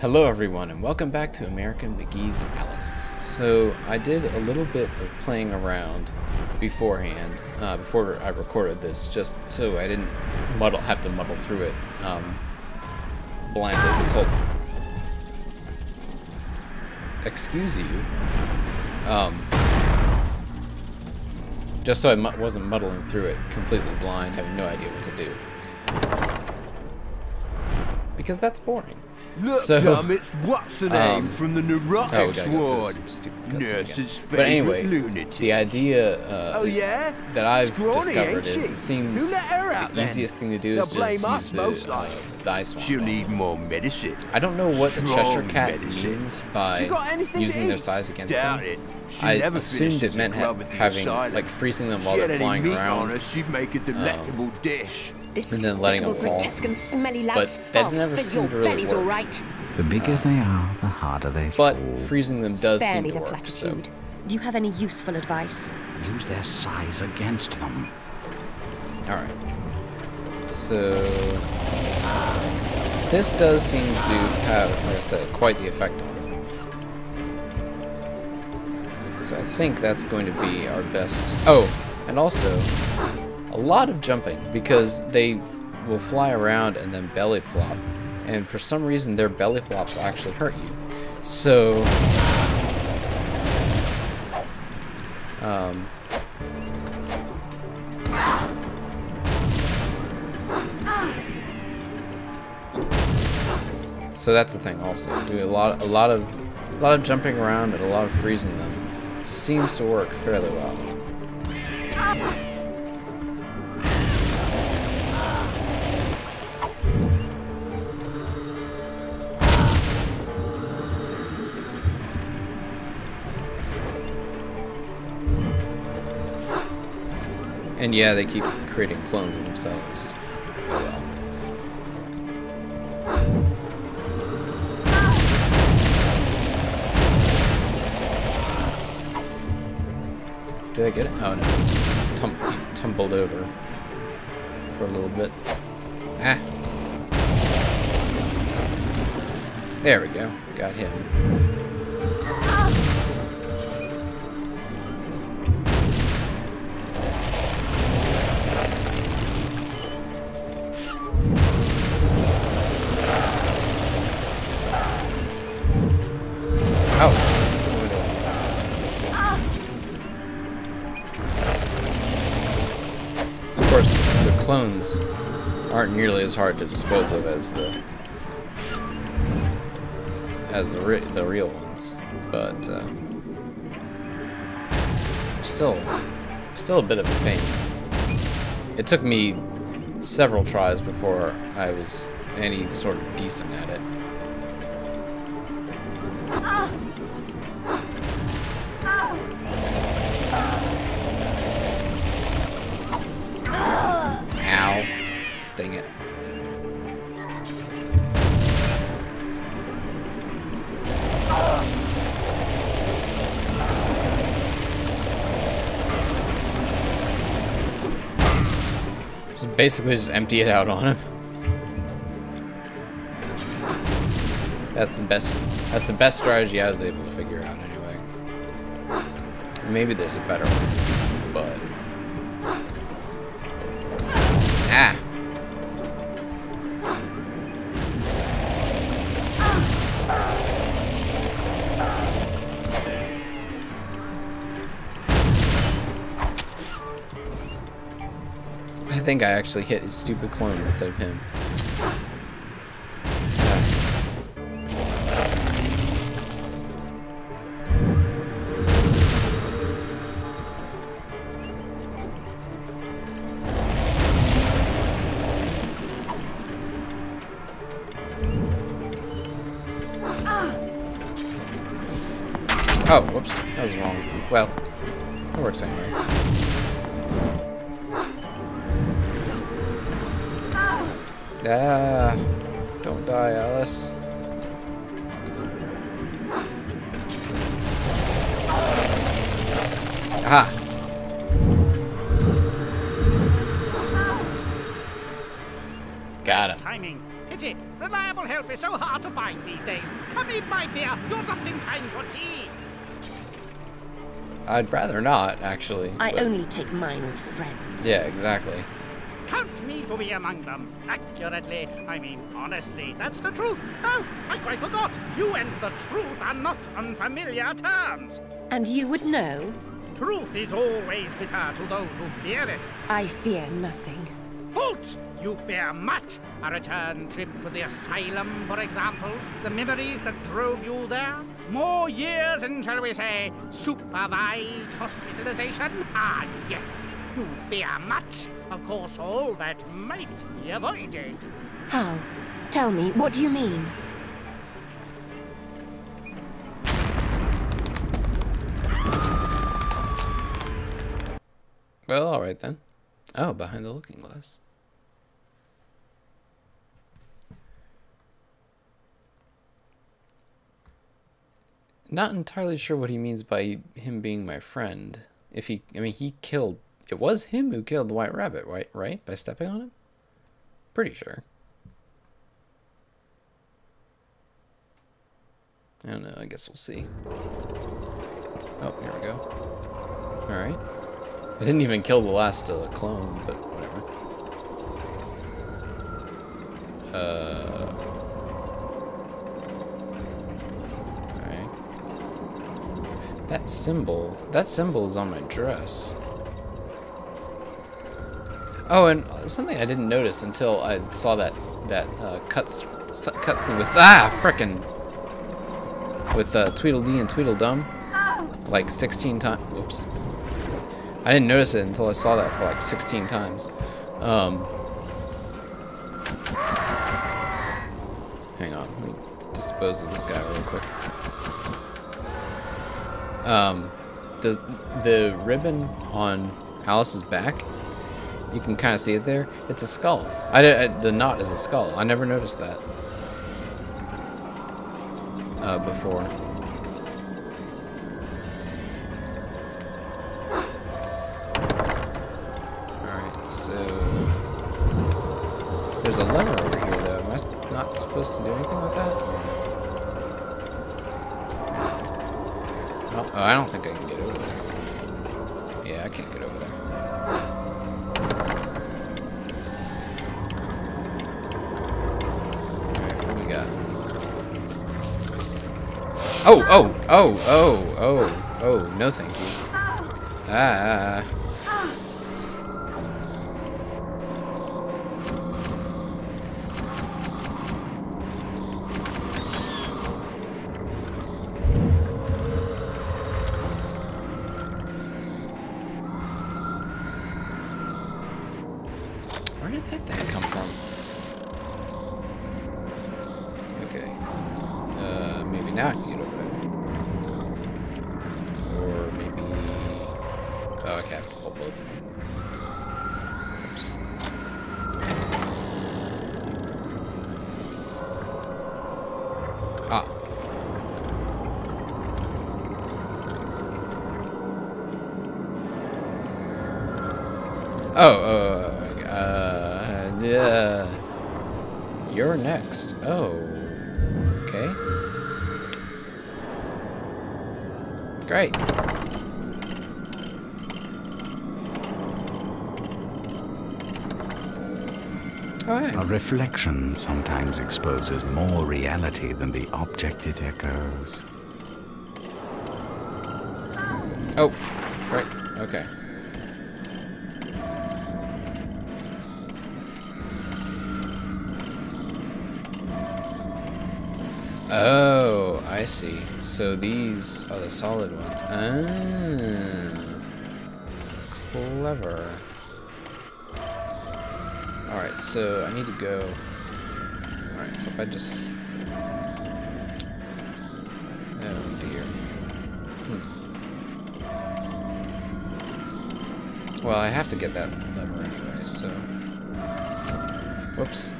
Hello everyone and welcome back to American McGee's Alice. So I did a little bit of playing around beforehand, uh, before I recorded this, just so I didn't muddle, have to muddle through it um, blindly. This whole excuse you, um, just so I mu wasn't muddling through it completely blind, having no idea what to do, because that's boring. Look, So, Tom, it's what's the name um, from the Oh, we neurotics gotta go through ward. this stupid cutscene again. Nurse's But anyway, lunatic. the idea uh, Oh, yeah? that I've Scrawny, discovered is it seems Who let her out, the then? easiest thing to do They'll just blame use us, the most uh, die swamp. She'll need more medicine. I don't know what the Cheshire Cat medicine. means by got anything to using their size against Doubt them. it. She I assumed it meant ha the having asylum. like freezing them while She they're flying around. Um, her, she'd make a delectable dish. And then letting them fall. grotesque and smelly lads. that I'll never seemed your to really work. all right. The bigger they are, the harder they But fall. freezing them does Spare seem me to the work. So platitude. Do you have any useful advice? Use their size against them. all right. So this does seem to have, like I said, quite the effect on them. So I think that's going to be our best. Oh, and also a lot of jumping because they will fly around and then belly flop, and for some reason their belly flops actually hurt you. So. Um, So that's the thing also. Do a lot a lot of a lot of jumping around and a lot of freezing them seems to work fairly well. And yeah, they keep creating clones of themselves. Well. Did I get it? Oh no, just tum tumbled over for a little bit. Ah. There we go. Got him. Course, the clones aren't nearly as hard to dispose of as the as the re the real ones, but uh, still still a bit of a pain. It took me several tries before I was any sort of decent at it. Basically just empty it out on him. That's the best that's the best strategy I was able to figure out anyway. Maybe there's a better one, but Ah. Think I actually hit his stupid clone instead of him. Oh, whoops. That was wrong. Well, it works anyway. Ah, don't die, Alice. Aha! Got him. Timing. Hit it. Reliable help is so hard to find these days. Come in, my dear. You're just in time for tea. I'd rather not, actually. I but- only take mine with friends. Yeah, exactly. Count me to be among them. Accurately, I mean honestly, that's the truth. Oh, I quite forgot. You and the truth are not unfamiliar terms. And you would know? Truth is always bitter to those who fear it. I fear nothing. False! You fear much. A return trip to the asylum, for example. The memories that drove you there. More years in, shall we say, supervised hospitalization? Ah, yes. You fear much. Of course, all that might be avoided. How? Tell me, what do you mean? Well, alright then. Oh, behind the looking glass. Not entirely sure what he means by him being my friend. If he, I mean, he killed, it was him who killed the white rabbit, right? Right? By stepping on him? Pretty sure. I don't know, I guess we'll see. Oh, here we go. Alright. I didn't even kill the last uh, clone, but whatever. Uh. Alright. That symbol. That symbol is on my dress. Oh, and something I didn't notice until I saw that that uh, cuts cutscene with ah frickin' with uh, Tweedledee and Tweedledum like 16 times. Whoops. I didn't notice it until I saw that for like 16 times. Um, hang on, let me dispose of this guy real quick. Um, the the ribbon on Alice's back, you can kind of see it there. It's a skull. I, I- the knot is a skull. I never noticed that uh, before. Alright, so... There's a lever over here, though. Am I not supposed to do anything with that? Oh, oh, I don't think I can get over there. Yeah, I can't get over there. Alright, what do we got? Oh, oh, oh, oh, oh, oh, no thank you. Ah. Where did that thing come from? Okay. Uh, maybe now I can get over there. Or maybe... Oh, okay, I have to pull both of them. Oops. Ah. Oh, uh, yeah. You're next. Oh, okay. Great. Alright. A reflection sometimes exposes more reality than the object it echoes. Oh, right. Okay. Oh, I see. So these are the solid ones. Ah. Clever. Alright, so I need to go... Alright, so if I just... Oh dear. Hmm. Well, I have to get that lever anyway, so... Whoops.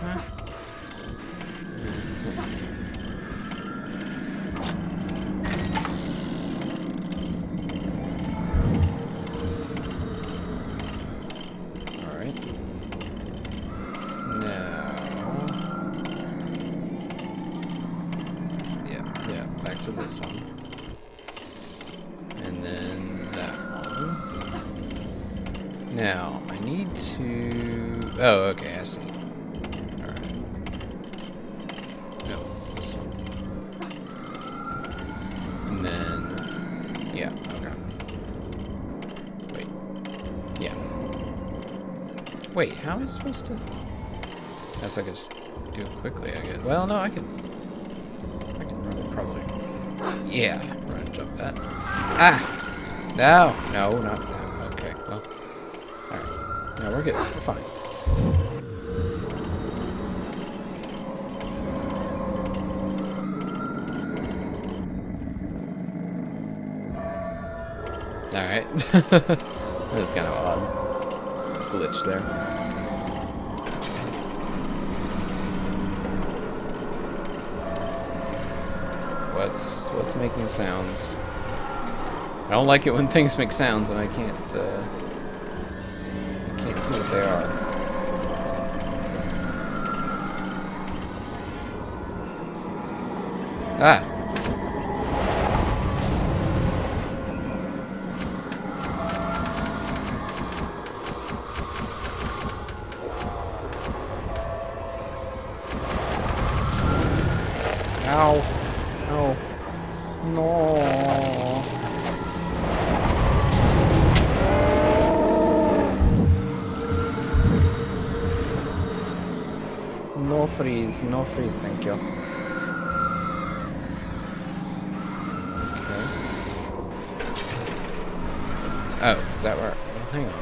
Huh? Alright. Oh, okay, I see. Alright. No, this one. And then, yeah, okay. Wait. Yeah. Wait, how am I supposed to? I guess I could just do it quickly, I guess. Well, no, I could. I can probably. Yeah, run and jump that. Ah! No, no, not that. Okay, well. Alright. No, we're good. We're fine. Alright. that was kind of odd. Glitch there. What's what's making sounds? I don't like it when things make sounds and I can't uh, I can't see what they are. No freeze, thank you. Okay. Oh, is that where? Well, hang on.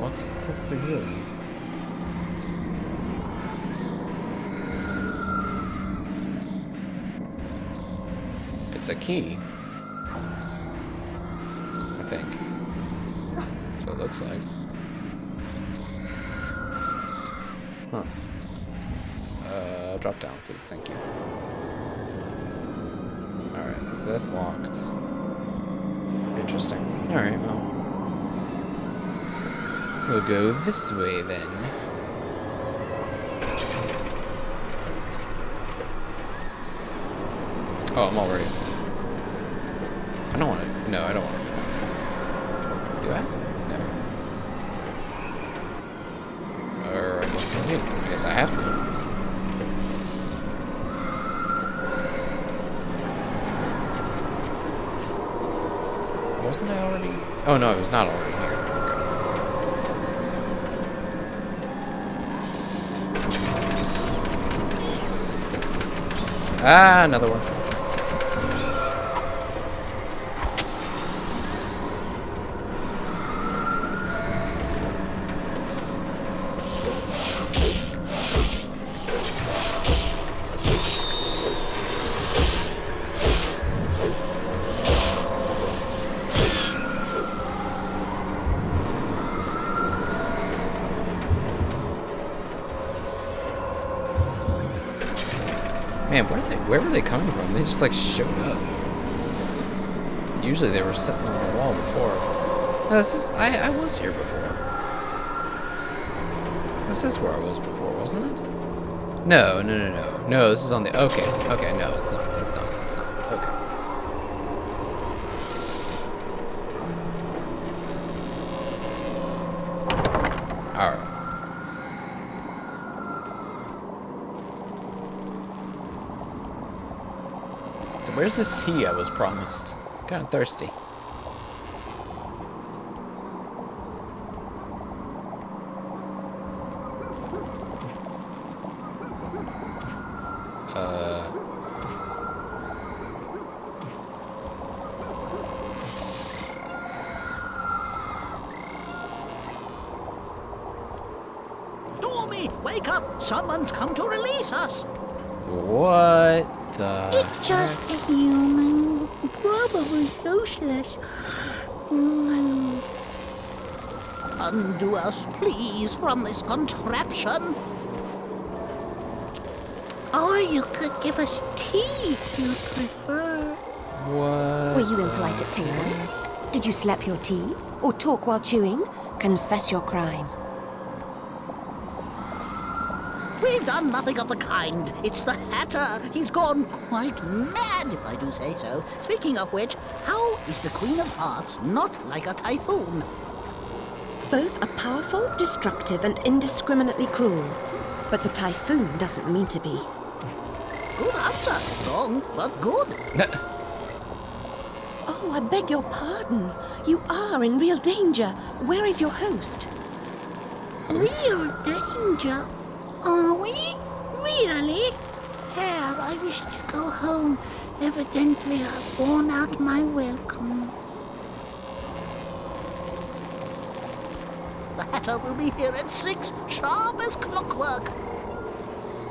What's what's the room? It's a key. I think. That's what it looks like. Huh. Uh, drop down, please. Thank you. Alright, so that's locked. Interesting. Alright, well. We'll go this way then. Oh, I'm already. I don't want to. No, I don't want to. Do I? No. Or I guess I do. I guess I have to. Wasn't I already? Oh no, it was not already here. Ah, another one. Just like showed up. Usually they were sitting on the wall before. No, this is. I, I was here before. This is where I was before, wasn't it? No, no, no, no. No, this is on the. Okay, okay, no, it's not. It's not. It's not. Okay. Alright. Where's this tea I was promised? Kind of thirsty. Uh. Dormy, wake up! Someone's come to release us! What the? It's just a human, probably useless. Mm. Undo us, please, from this contraption. Or you could give us tea if you prefer. What? Were you impolite at table? Did you slap your tea? Or talk while chewing? Confess your crime. We've done nothing of the kind. It's the Hatter. He's gone quite mad, if I do say so. Speaking of which, how is the Queen of Hearts not like a typhoon? Both are powerful, destructive, and indiscriminately cruel. But the typhoon doesn't mean to be. Good answer. Wrong, but good. Oh, I beg your pardon. You are in real danger. Where is your host? Real danger. Are we? Really? Hare, I wish to go home. Evidently, I've worn out my welcome. The Hatter will be here at six, sharp as clockwork.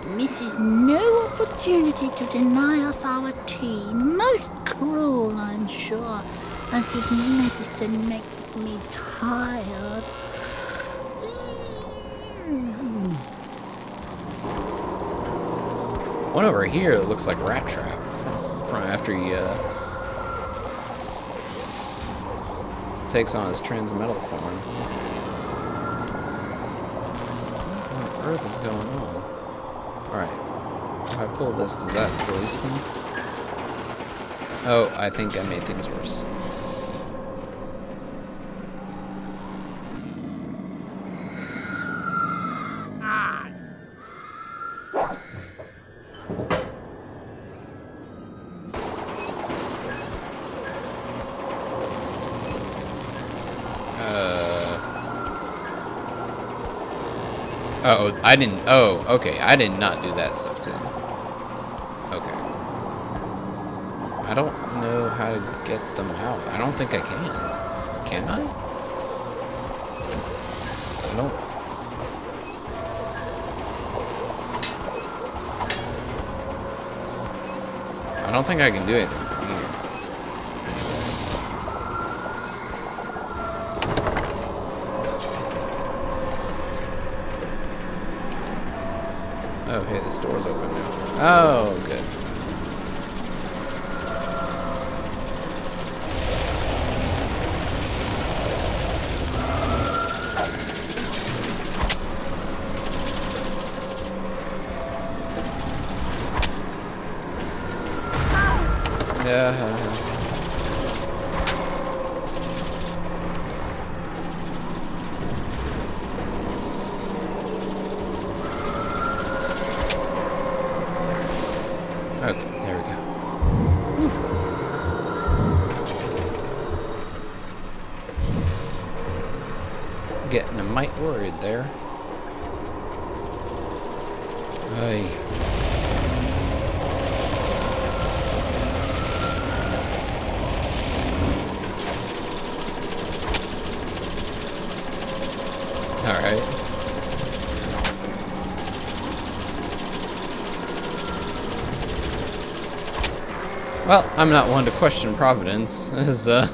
Misses no opportunity to deny us our tea. Most cruel, I'm sure. And his medicine makes me tired. One over here that looks like Rattrap. From after he uh, takes on his transmetal form. What on earth is going on? Alright. If I pull this, does that release them? Oh, I think I made things worse. I didn't. Oh, okay. I did not do that stuff to him. Okay. I don't know how to get them out. I don't think I can. Can I? I don't. I don't think I can do anything from here. Oh, hey, this door's open now. Oh, good. Yeah. Okay, there we go. Getting a mite worried there. Ay. Alright. Well, I'm not one to question Providence, as uh,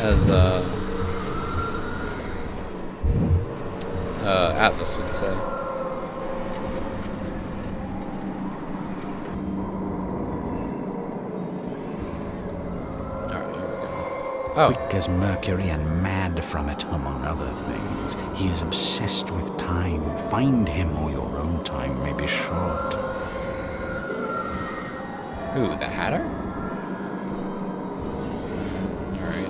as uh, uh, Atlas would say. Alright, here we go. Oh, Quick as Mercury and mad from it, among other things. He is obsessed with time. Find him, or your own time may be short. who, the Hatter? Alright.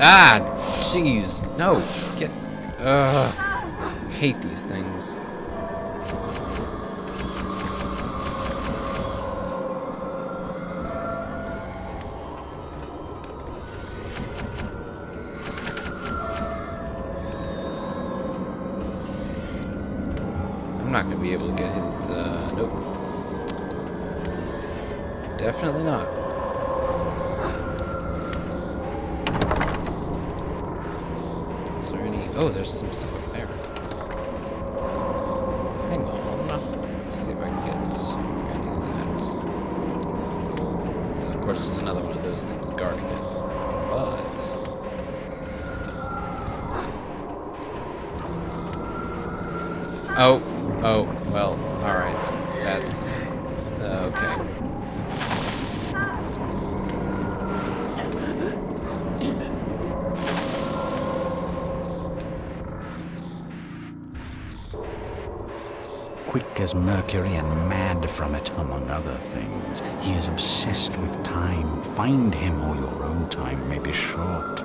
Ah, jeez, no, get, ugh, hate these things. Quick as Mercury and mad from it, among other things. He is obsessed with time. Find him, or your own time may be short.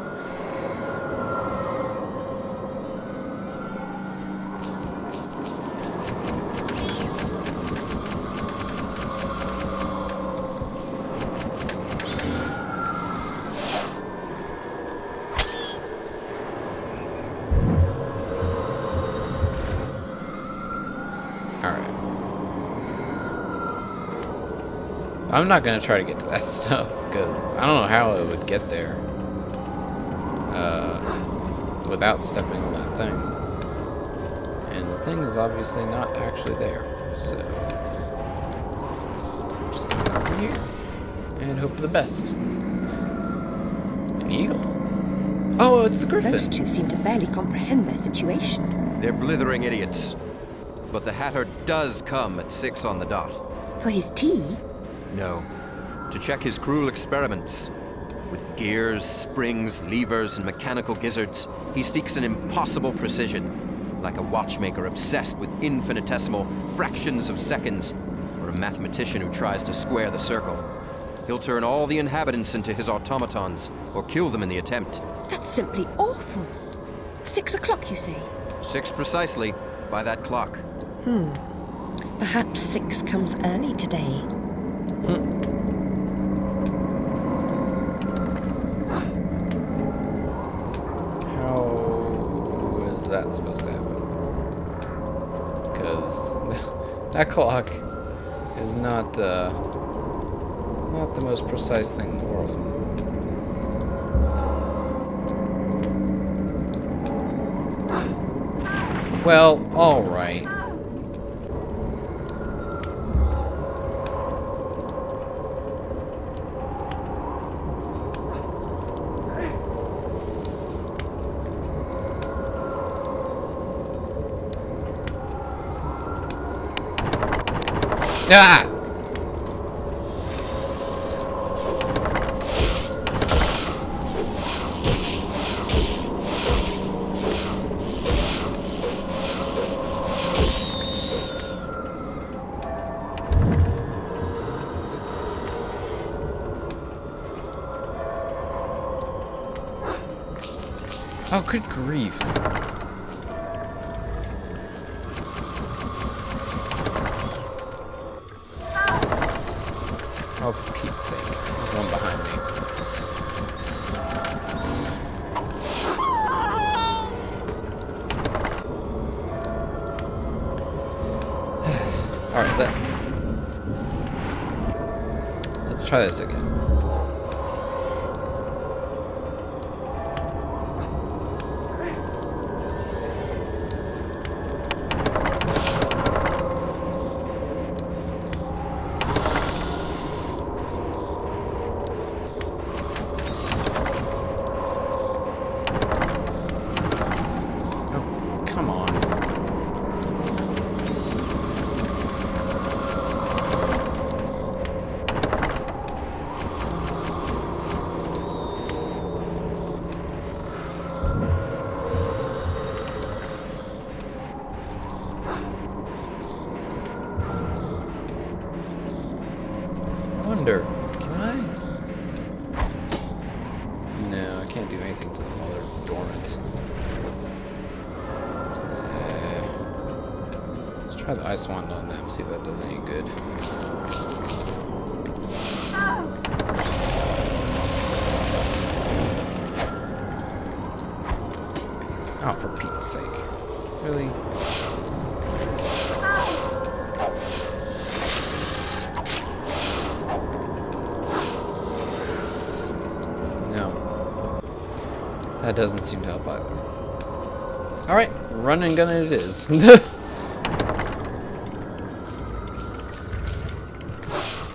Alright. I'm not gonna try to get to that stuff, because I don't know how it would get there. Uh, without stepping on that thing. And the thing is obviously not actually there, so... Just go over here. And hope for the best. An eagle. Oh, it's the griffin. Those two seem to barely comprehend their situation. They're blithering idiots. But the Hatter does come at six on the dot. For his tea, No. To check his cruel experiments. With gears, springs, levers, and mechanical gizzards, he seeks an impossible precision. Like a watchmaker obsessed with infinitesimal fractions of seconds, or a mathematician who tries to square the circle. He'll turn all the inhabitants into his automatons, or kill them in the attempt. that's simply awful. Six o'clock, you say? Six precisely, by that clock. Hmm. Perhaps six comes early today. How is that supposed to happen? Because that clock is not uh, not the most precise thing in the world. Well, all right. Ah! Oh, for Pete's sake. There's one behind me. Alright, let, let's try this again. Oh, come on. I wonder, can I? No, I can't do anything to them while they're dormant. Uh, let's try the ice wand on them, see if that does any good. Oh, for Pete's sake. Really? No. That doesn't seem to help either. Alright, run and gun it is.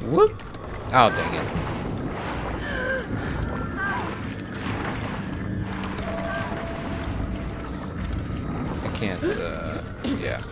Whoop! Oh, dang it. I can't, uh, yeah.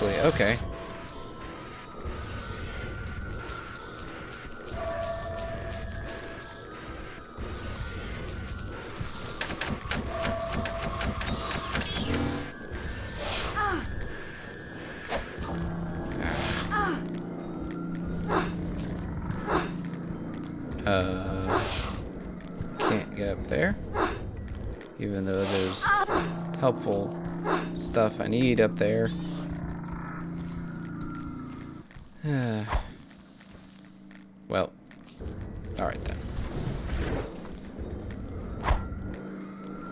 Okay. Uh, can't get up there. Even though there's helpful stuff I need up there. well, alright then.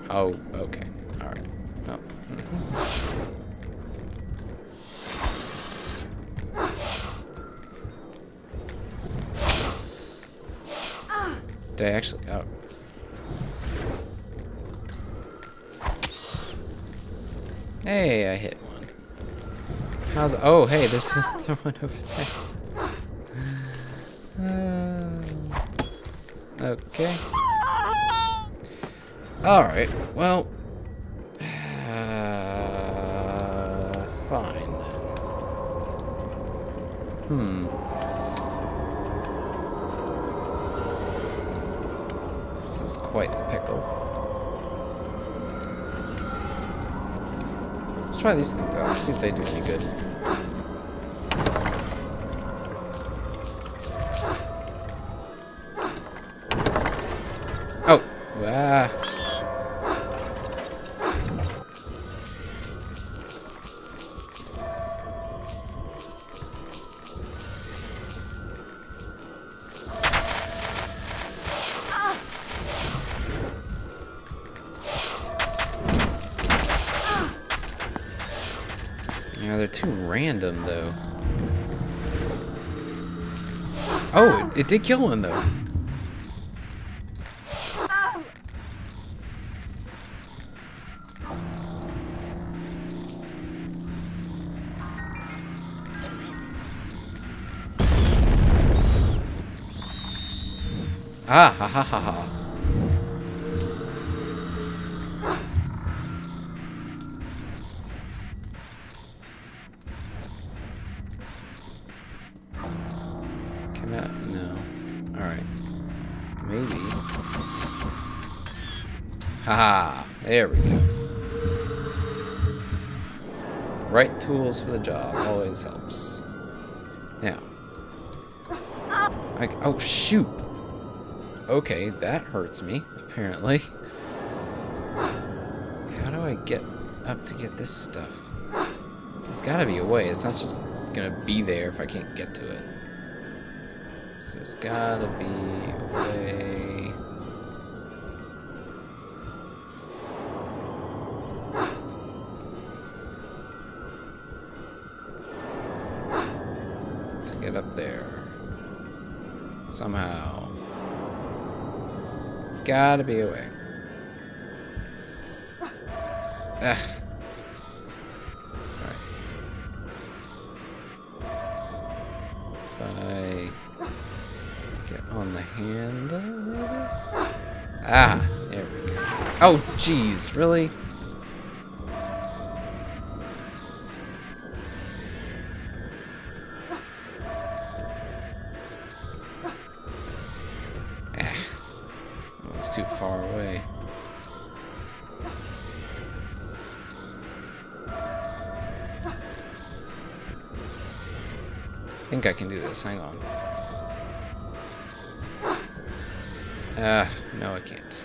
Oh, okay. Alright. Oh. mhm. Did I actually? Oh. Hey, I hit. How's? Oh, hey, there's another one over there. Uh, okay. All right. Well. Uh, fine then. Hmm. This is quite the pickle. Try these things out, see if they do any good. Oh, it, it did kill one, though. Haha. There we go. Right tools for the job always helps. Now. I, oh, shoot. Okay, that hurts me, apparently. How do I get up to get this stuff? There's gotta be a way. It's not just gonna be there if I can't get to it. So there's gotta be a way. Somehow. Gotta be a way. Ugh. If I get on the handle? Ah, there we go. Oh, jeez, really? This. Hang on. Ah, no, I can't.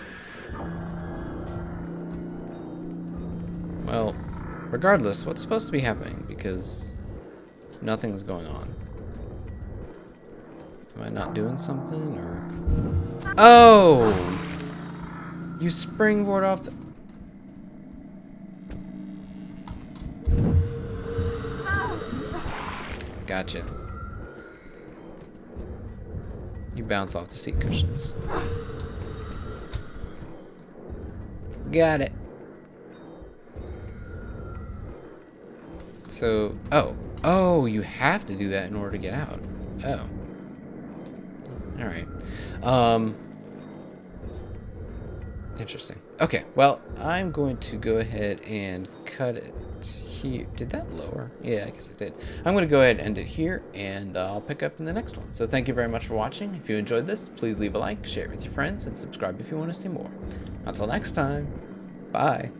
Well, regardless, what's supposed to be happening? Because nothing's going on. Am I not doing something, or... Oh! You springboard off the... Gotcha. You bounce off the seat cushions. Got it. So, oh. Oh, you have to do that in order to get out. Oh. Alright. Um, interesting. Okay, well, I'm going to go ahead and cut it here. Did that lower? Yeah, I guess it did. I'm going to go ahead and end it here, and I'll pick up in the next one. So thank you very much for watching. If you enjoyed this, please leave a like, share it with your friends, and subscribe if you want to see more. Until next time, bye.